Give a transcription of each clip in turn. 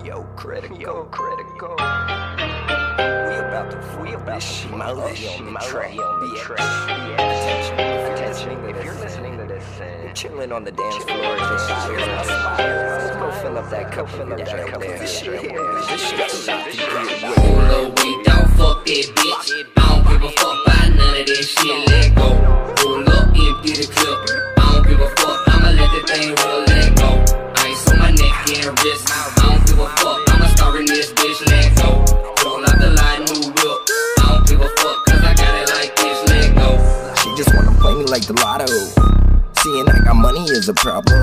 Yo, Kritikull, yo, Kritikull. We about to, we about to smother on the track, on the track. Attention, attention. If you're listening to this, uh, chilling on the dance floor, just fires and fires. Go fill up that cup, fill up that cup. This shit, this shit's about to be Pull up, we don't fuck that bitch. I don't give a fuck about none of that shit. Let go. Me like the lotto. Seeing I got money is a problem.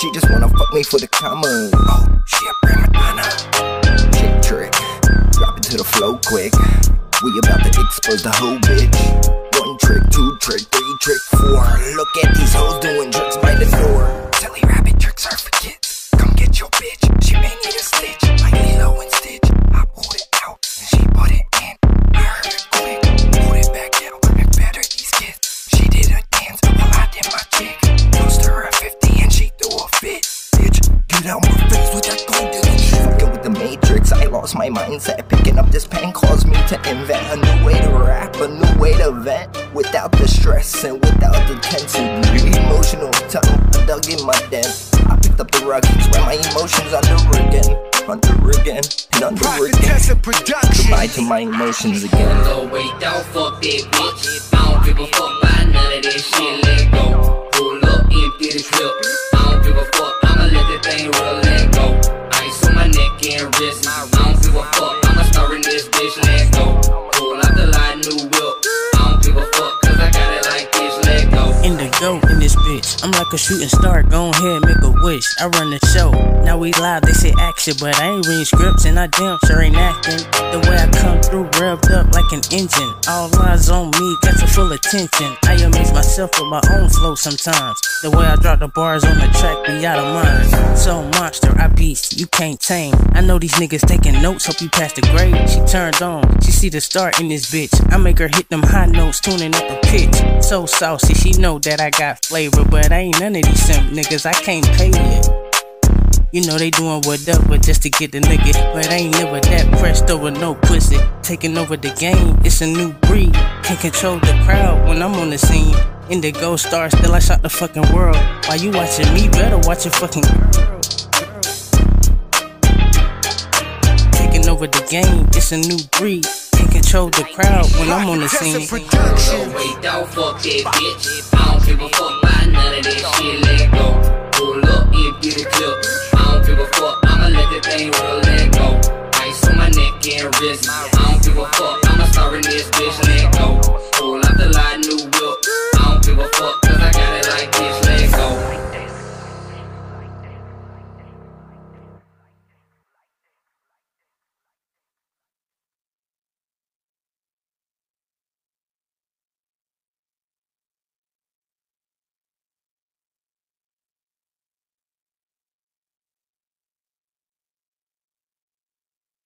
She just wanna fuck me for the commas. Oh, she a prima donna. Chick trick. Drop it to the flow quick. We about to expose the whole bitch. One trick, two trick, three trick, four. Look at these hoes doing tricks by the door. Silly rabbit tricks are for kids. Come get your bitch. Lost my mindset. Picking up this pen caused me to invent a new way to rap, a new way to vent. Without the stress and without the tension. Emotional tunnel, I dug in my den. I picked up the ruggeds where my emotions under again. Under again, and under again. Prophetess of production. Goodbye to my emotions again. So wait, don't fuck that bitch. I don't give a fuck about none of that shit. Let go. Pull up, empty the clip. I don't give a fuck. I'ma let that thing roll. Let go. Ice on my neck and wrist. Give a fuck. Go. In this bitch. I'm like a shooting star. Go ahead, make a wish. I run the show. Now we live, they say action, but I ain't reading scripts and I damn sure ain't acting. The way I come through, revved up like an engine. All eyes on me, got your full attention. I amaze myself with my own flow sometimes. The way I drop the bars on the track be out of mind. So monster, I beast, you can't tame. I know these niggas taking notes, hope you pass the grade. She turned on, see the star in this bitch. I make her hit them high notes, tuning up a pitch. So saucy, she know that I got flavor, but I ain't none of these simp niggas, I can't pay it. You know they doing whatever just to get the nigga, but I ain't never that pressed over no pussy. Taking over the game, it's a new breed. Can't control the crowd when I'm on the scene. In the Indigo star, still I shot the fucking world. While you watching me, better watch your fucking girl. Taking over the game, it's a new breed can control the crowd when I'm on the scene. Low weight, dog, fuck that bitch. I don't give a fuck about none of that shit. Let go. Pull up and get a clip. I don't give a fuck. I'ma let that thing roll. Let go. Ice on my neck and wrist. I don't give a fuck. I'ma start in this bitch.